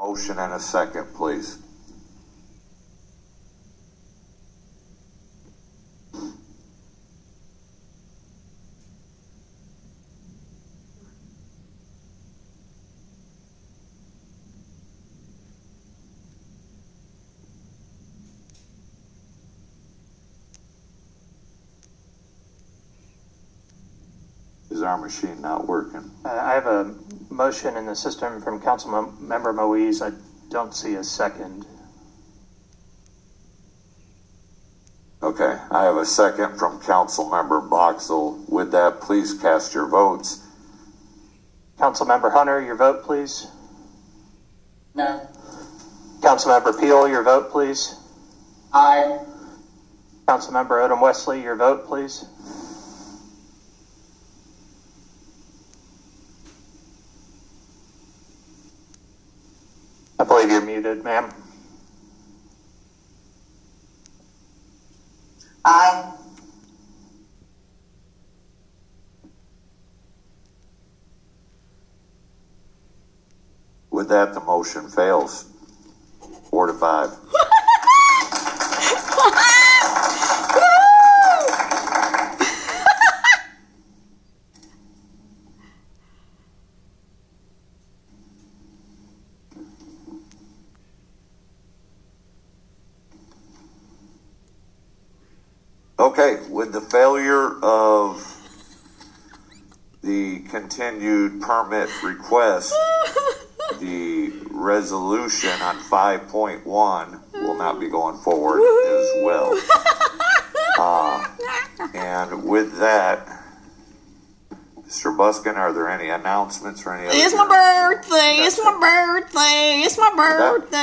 Motion and a second, please. Is our machine not working? Uh, I have a motion in the system from Council Mem- Member Moise. I don't see a second. Okay, I have a second from Council Member Boxall. With that, please cast your votes. Council Member Hunter, your vote, please. No. Council Member Piel, your vote, please. Aye. Council Member Odom Wesley, your vote, please. Believe you're muted, ma'am. Aye. With that, the motion fails. Four to five. Okay, with the failure of the continued permit request, the resolution on five point one will not be going forward as well. Uh, and with that, Mr. Buskin, are there any announcements or any other? It's my birthday. It's my birthday. It's my birthday.